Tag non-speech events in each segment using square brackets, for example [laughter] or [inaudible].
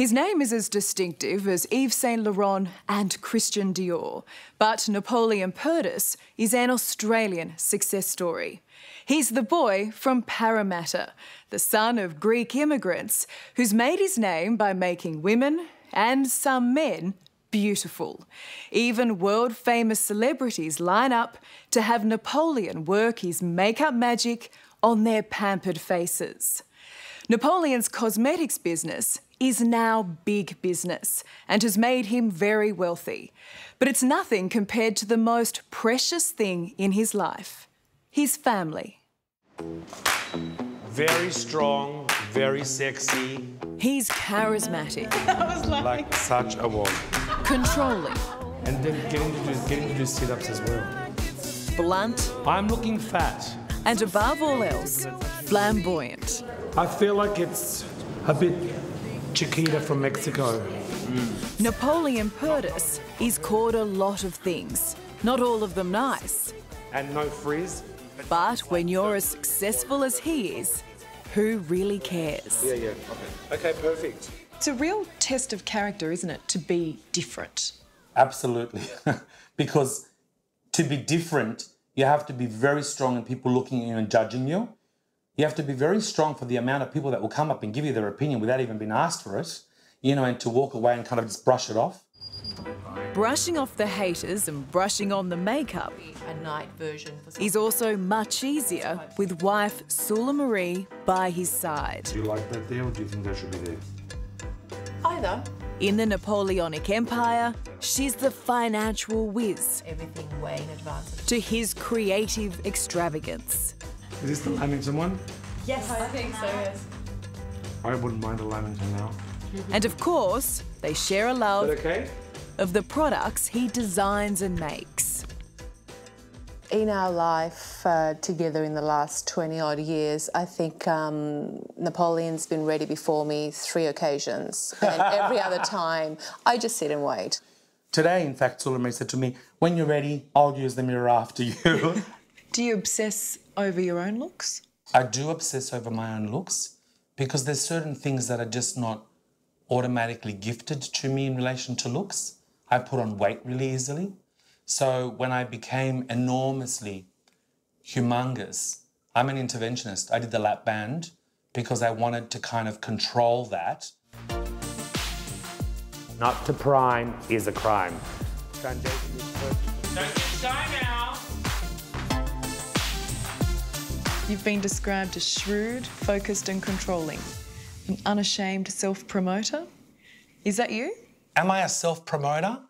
His name is as distinctive as Yves Saint Laurent and Christian Dior, but Napoleon Perdis is an Australian success story. He's the boy from Parramatta, the son of Greek immigrants, who's made his name by making women and some men beautiful. Even world famous celebrities line up to have Napoleon work his makeup magic on their pampered faces. Napoleon's cosmetics business is now big business and has made him very wealthy. But it's nothing compared to the most precious thing in his life his family. Very strong, very sexy. He's charismatic. [laughs] like, like such a woman. Controlling. And then getting to do, getting to do sit-ups as well. Blunt. I'm looking fat. And above all else, flamboyant. I feel like it's a bit Chiquita from Mexico. Mm. Napoleon Perdis is called a lot of things, not all of them nice. And no frizz. But when you're as successful as he is, who really cares? Yeah, yeah. Okay. Okay, perfect. It's a real test of character, isn't it, to be different? Absolutely. [laughs] because to be different, you have to be very strong in people looking at you and judging you. You have to be very strong for the amount of people that will come up and give you their opinion without even being asked for it, you know, and to walk away and kind of just brush it off. Brushing off the haters and brushing on the makeup. A night version. is also much easier with wife Sula Marie by his side. Do you like that there or do you think that should be there? Either. In the Napoleonic Empire, she's the financial whiz. Everything way in advance. To his creative extravagance. Is this the Lamington one? Yes, I think so, yes. I wouldn't mind a Lamington now. And of course, they share a love okay? of the products he designs and makes. In our life uh, together in the last 20 odd years, I think um, Napoleon's been ready before me three occasions. [laughs] And every other time, I just sit and wait. Today, in fact, Sula Marie said to me, when you're ready, I'll use the mirror after you. [laughs] Do you obsess over your own looks? I do obsess over my own looks because there's certain things that are just not automatically gifted to me in relation to looks. I put on weight really easily. So when I became enormously humongous, I'm an interventionist. I did the lap band because I wanted to kind of control that. Not to prime is a crime. You've been described as shrewd, focused, and controlling. An unashamed self promoter. Is that you? Am I a self promoter?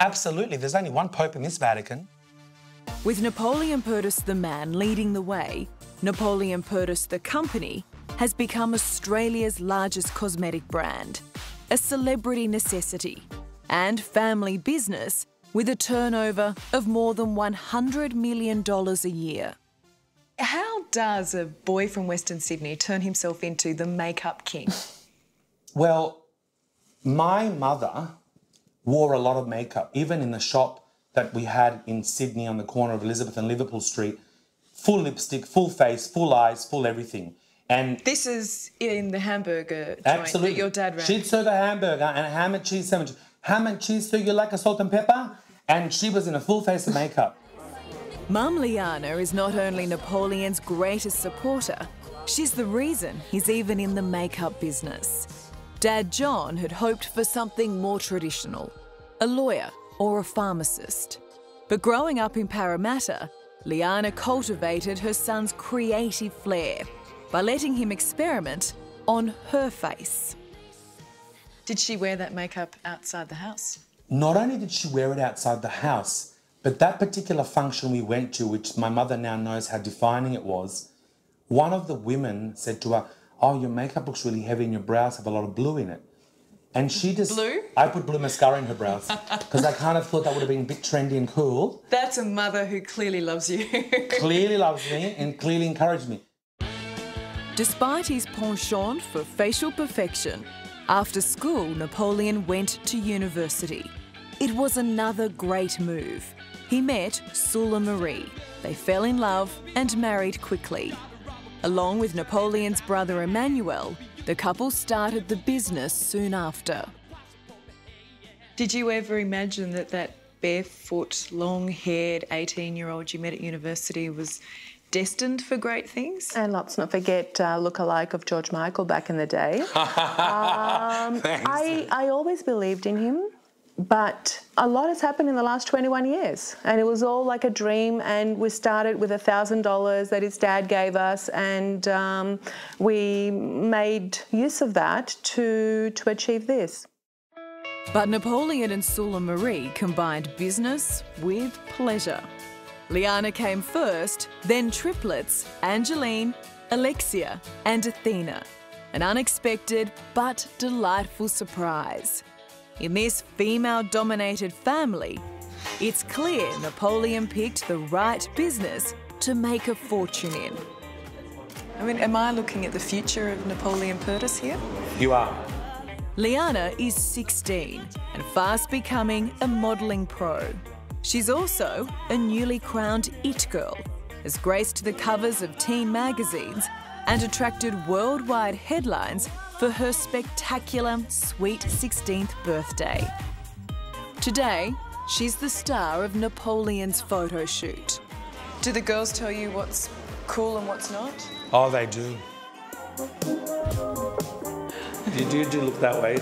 Absolutely. There's only one Pope in this Vatican. With Napoleon Perdis the man leading the way, Napoleon Perdis the company has become Australia's largest cosmetic brand, a celebrity necessity, and family business with a turnover of more than $100 million a year. How does a boy from Western Sydney turn himself into the makeup king? [laughs] well, my mother wore a lot of makeup, even in the shop that we had in Sydney on the corner of Elizabeth and Liverpool Street. Full lipstick, full face, full eyes, full everything. And this is in the hamburger joint absolutely. that your dad ran. She'd serve a hamburger and a ham and cheese sandwich. Ham and cheese, so you like a salt and pepper? And she was in a full face of makeup. Mum Liana is not only Napoleon's greatest supporter, she's the reason he's even in the makeup business. Dad John had hoped for something more traditional a lawyer or a pharmacist. But growing up in Parramatta, Liana cultivated her son's creative flair by letting him experiment on her face. Did she wear that makeup outside the house? Not only did she wear it outside the house, but that particular function we went to, which my mother now knows how defining it was, one of the women said to her, Oh, your makeup looks really heavy and your brows have a lot of blue in it. And she just. Blue? I put blue mascara in her brows because I kind of thought that would have been a bit trendy and cool. That's a mother who clearly loves you. [laughs] clearly loves me and clearly encouraged me. Despite his penchant for facial perfection, after school, Napoleon went to university. It was another great move. He met Sula Marie. They fell in love and married quickly. Along with Napoleon's brother Emmanuel, The couple started the business soon after. Did you ever imagine that that barefoot, long haired 18 year old you met at university was destined for great things? And let's not forget uh, look-alike of George Michael back in the day. [laughs] um, I, I always believed in him, but a lot has happened in the last 21 years. And it was all like a dream. And we started with $1,000 that his dad gave us, and um, we made use of that to, to achieve this. But Napoleon and Sula Marie combined business with pleasure. Liana came first, then triplets Angeline, Alexia, and Athena. An unexpected but delightful surprise. In this female dominated family, it's clear Napoleon picked the right business to make a fortune in. I mean, am I looking at the future of Napoleon Perdis here? You are. Liana is 16 and fast becoming a modelling pro. She's also a newly crowned It Girl, has graced the covers of teen magazines and attracted worldwide headlines for her spectacular sweet 16th birthday. Today, she's the star of Napoleon's photo shoot. Do the girls tell you what's cool and what's not? Oh, they do. you do, do look that way.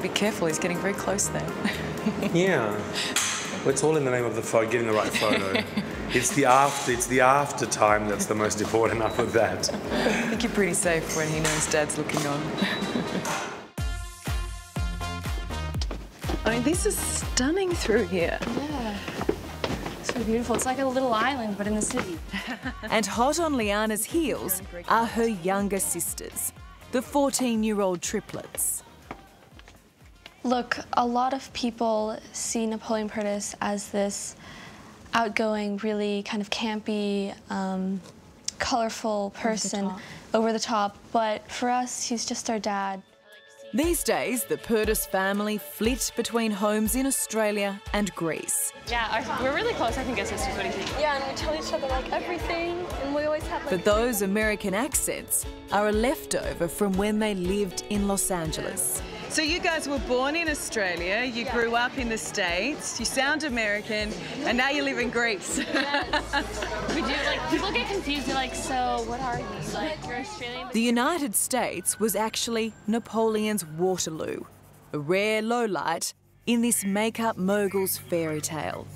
Be careful, he's getting very close there. Yeah. It's all in the name of the photo, getting the right photo. [laughs] it's the after, it's the after time that's the most important. [laughs] Enough of that. I think you're pretty safe when he knows dad's looking on. [laughs] I mean, this is stunning through here. Yeah. So beautiful. It's like a little island, but in the city. [laughs] And hot on Liana's heels are her younger sisters, the 14 year old triplets. Look, a lot of people see Napoleon Perdis as this outgoing, really kind of campy, um, colorful person, over the top. But for us, he's just our dad. These days, the Perdis family flit between homes in Australia and Greece. Yeah, our, we're really close, I think, as sisters. What do you think? Yeah, and we tell each other like everything, and we always have like. But those American accents are a leftover from when they lived in Los Angeles. So you guys were born in Australia, you grew up in the States, you sound American, and now you live in Greece. [laughs] We do, like, people get confused. They're like, so what are you? Like, you're Australian? The United States was actually Napoleon's Waterloo, a rare lowlight in this make-up mogul's fairy tale.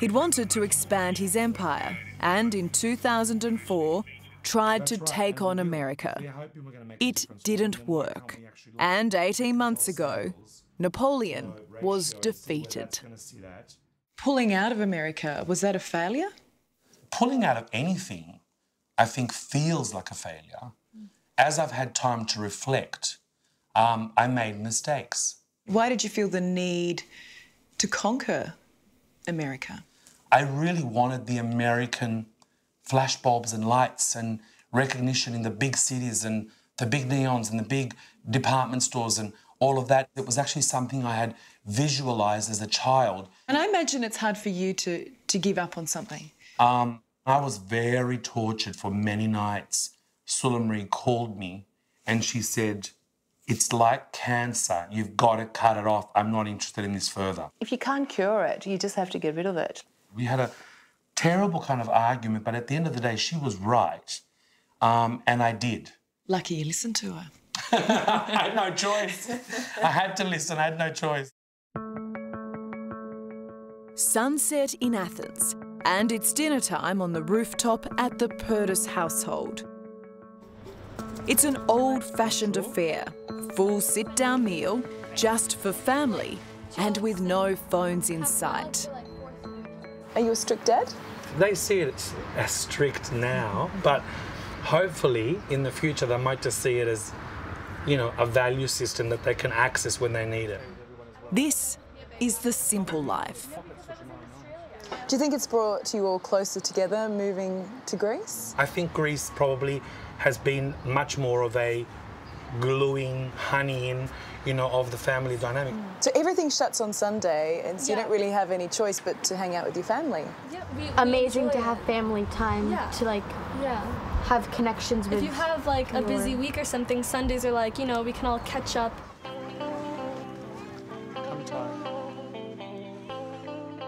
He'd wanted to expand his empire and in 2004 tried to take on America. It didn't work. And 18 months ago, Napoleon was defeated. Pulling out of America, was that a failure? Pulling out of anything, I think, feels like a failure. As I've had time to reflect, um, I made mistakes. Why did you feel the need to conquer America? I really wanted the American flashbulbs and lights and recognition in the big cities and the big neons and the big department stores and all of that. It was actually something I had visualized as a child. And I imagine it's hard for you to, to give up on something. Um, I was very tortured for many nights. Sula Marie called me and she said, It's like cancer. You've got to cut it off. I'm not interested in this further. If you can't cure it, you just have to get rid of it. We had a terrible kind of argument, but at the end of the day, she was right. Um, and I did. Lucky you listened to her. [laughs] I had no choice. I had to listen, I had no choice. Sunset in Athens, and it's dinner time on the rooftop at the Perdis household. It's an old fashioned affair, full sit down meal, just for family, and with no phones in sight. Are you a strict dad? They see it as strict now, but hopefully in the future they might just see it as, you know, a value system that they can access when they need it. This is the simple life. Do you think it's brought you all closer together moving to Greece? I think Greece probably has been much more of a gluing, honeying, you know, of the family dynamic. Mm. So everything shuts on Sunday, and so you don't really have any choice but to hang out with your family. Yeah, we, we amazing enjoy to have family time Yeah. to like Yeah. have connections with. If you have like a busy week or something, Sundays are like, you know, we can all catch up.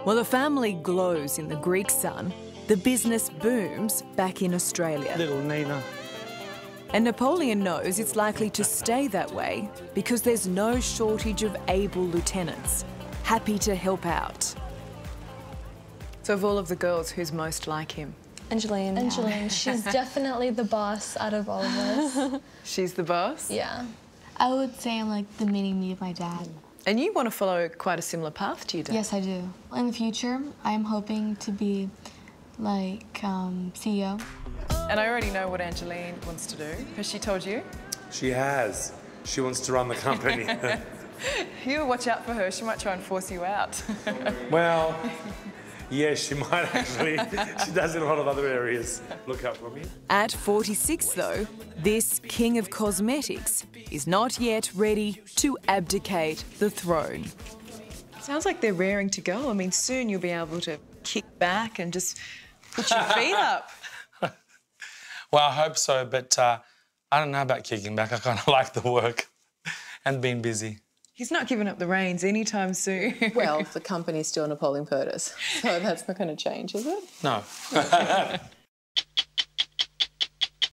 While the family glows in the Greek sun, the business booms back in Australia. Little Nina. And Napoleon knows it's likely to stay that way because there's no shortage of able lieutenants happy to help out. So, of all of the girls, who's most like him? Angeline. Angeline, she's [laughs] definitely the boss out of all of us. [laughs] She's the boss? Yeah. I would say I'm like the mini me of my dad. And you want to follow quite a similar path to your dad? Yes, I do. In the future, I'm hoping to be like um, CEO. And I already know what Angeline wants to do. Has she told you? She has. She wants to run the company. [laughs] [laughs] You watch out for her. She might try and force you out. [laughs] well, yeah, she might actually. she does in a lot of other areas. Look out for me. At 46, though, this king of cosmetics is not yet ready to abdicate the throne. Sounds like they're raring to go. I mean, soon you'll be able to kick back and just put your feet up. Well, I hope so, but uh, I don't know about kicking back. I kind of [laughs] like the work and being busy. He's not giving up the reins anytime soon. [laughs] Well, the company's still Napoleon Perdis, so that's not going to change, is it? No. [laughs]